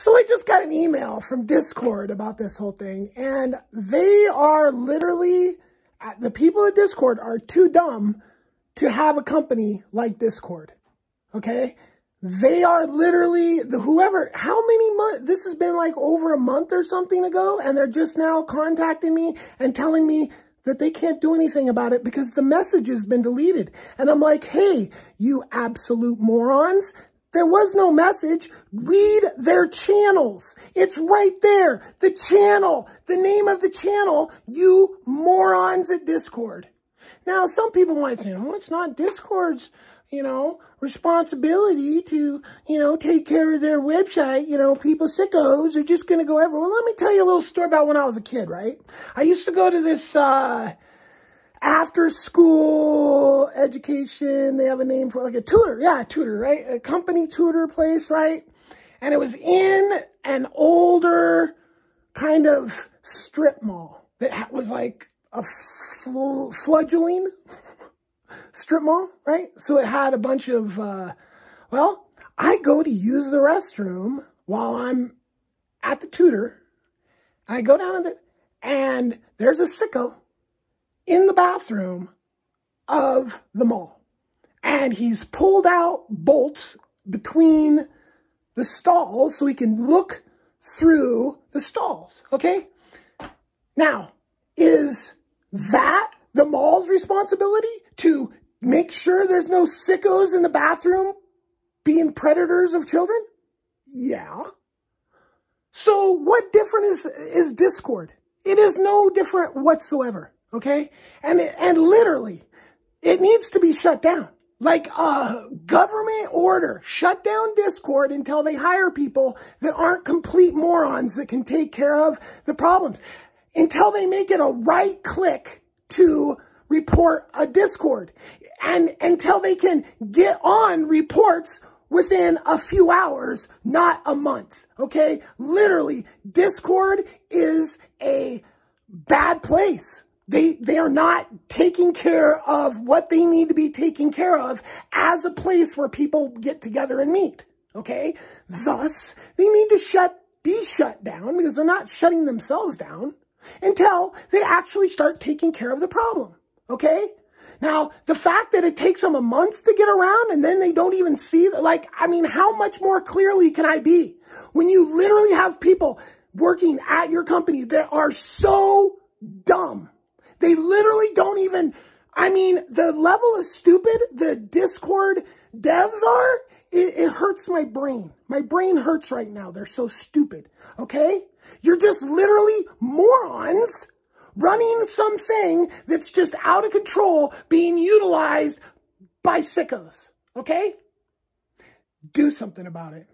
So I just got an email from Discord about this whole thing, and they are literally, uh, the people at Discord are too dumb to have a company like Discord. Okay? They are literally the whoever, how many months, this has been like over a month or something ago, and they're just now contacting me and telling me that they can't do anything about it because the message has been deleted. And I'm like, hey, you absolute morons. There was no message. Read their channels. It's right there. The channel, the name of the channel, you morons at Discord. Now, some people might say, oh, it's not Discord's, you know, responsibility to, you know, take care of their website. You know, people sickos are just going to go everywhere. Well, let me tell you a little story about when I was a kid, right? I used to go to this, uh, after school education. They have a name for like a tutor. Yeah, a tutor, right? A company tutor place, right? And it was in an older kind of strip mall that was like a fl fledgling strip mall, right? So it had a bunch of, uh, well, I go to use the restroom while I'm at the tutor. I go down in the, and there's a sicko in the bathroom of the mall. And he's pulled out bolts between the stalls so he can look through the stalls, okay? Now, is that the mall's responsibility to make sure there's no sickos in the bathroom being predators of children? Yeah. So what different is, is Discord? It is no different whatsoever. Okay. And, and literally it needs to be shut down. Like a government order, shut down Discord until they hire people that aren't complete morons that can take care of the problems. Until they make it a right click to report a Discord. And until they can get on reports within a few hours, not a month. Okay? Literally, Discord is a bad place. They, they are not taking care of what they need to be taking care of as a place where people get together and meet. Okay? Thus, they need to shut, be shut down because they're not shutting themselves down until they actually start taking care of the problem. Okay? Now, the fact that it takes them a month to get around and then they don't even see, like, I mean, how much more clearly can I be? When you literally have people working at your company that are so dumb they literally don't even, I mean, the level of stupid the Discord devs are, it, it hurts my brain. My brain hurts right now. They're so stupid. Okay? You're just literally morons running something that's just out of control being utilized by sickos. Okay? Do something about it.